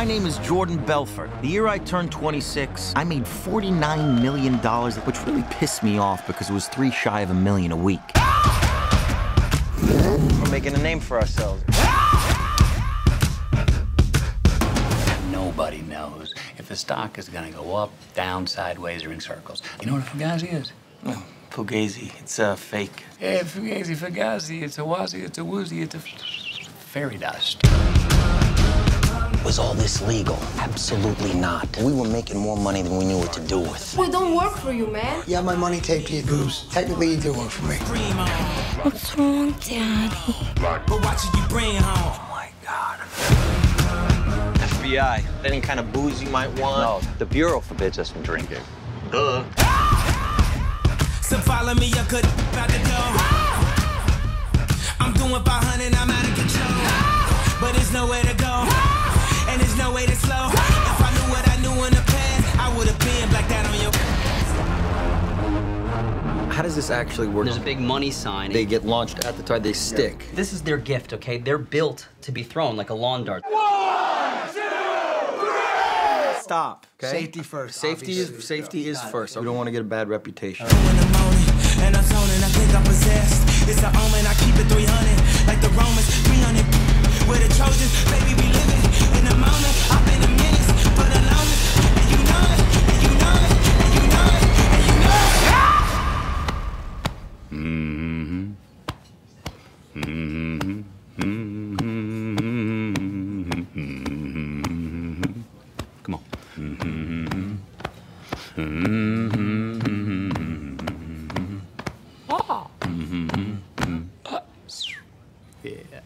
My name is Jordan Belfort. The year I turned 26, I made $49 million, which really pissed me off because it was three shy of a million a week. We're making a name for ourselves. Nobody knows if the stock is going to go up, down, sideways, or in circles. You know what a fugazi is? Oh, Fugazi, it's uh, fake. Yeah, fugazi, fugazi. It's a wazi, it's a woozy, it's a fairy dust. Was all this legal? Absolutely not. We were making more money than we knew what to do with. We don't work for you, man. Yeah, my money taped to your boobs. Technically, you do work for me. What's wrong, Daddy? But watch it, you bring home. Oh my God. FBI, any kind of booze you might want? No, the Bureau forbids us from drinking. Duh. So follow me, I could out the door. I'm doing 500, I'm out of How does this actually work? There's a big money sign. They get launched at the time they stick. This is their gift, okay? They're built to be thrown like a lawn dart. Stop. Okay? Safety first. Safety obviously. is safety is first. We don't want to get a bad reputation. Yeah.